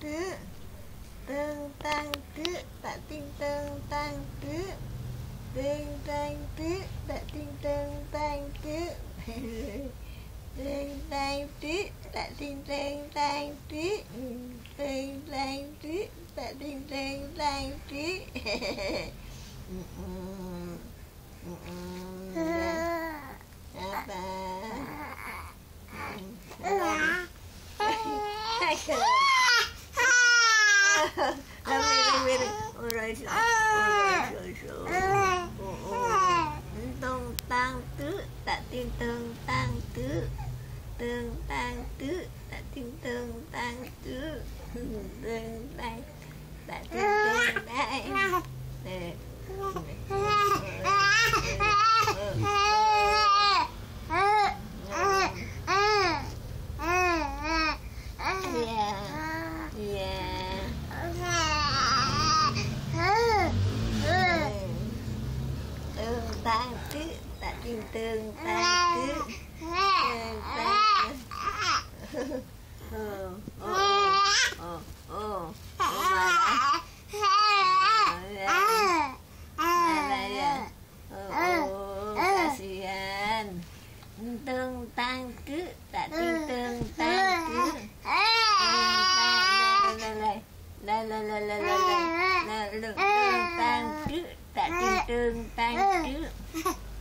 tứ tương tăng tứ tạ tinh tương tăng tứ tương tăng tứ tạ tinh tương tăng tứ tương tăng tứ tạ tinh tương tăng tứ tương tăng tứ tạ tinh tương tăng tứ. Apa Tung tăng tứ. Tạ tiên tương tăng tứ. Tương tăng tứ. Tạ tiên tương tăng tứ. Tương tăng tạ tiên tương tăng tứ tạ tiên tương tứ tương tăng ờ ờ ờ ờ ờ kasihan tương tăng tứ tạ tiên tương tăng tứ la la la la la la la tương tăng tứ tạ tiên tương tăng tứ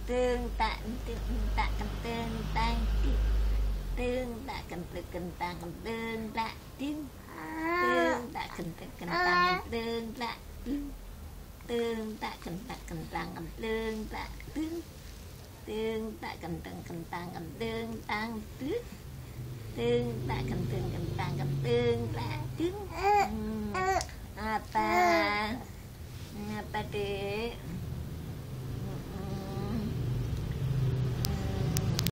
tương tạ tương tạ cầm tương tứ tương tạ cầm tương cầm tăng cầm tương tạ tiên tương tạ cầm tương cầm tăng cầm tương tạ tiên tương tạ cầm tạ cầm tăng cầm tương tạ tương tương tạ cầm tương cầm tăng cầm tương tăng tứ tương tạ cầm tương cầm tăng cầm tương tạ tương apa apa dek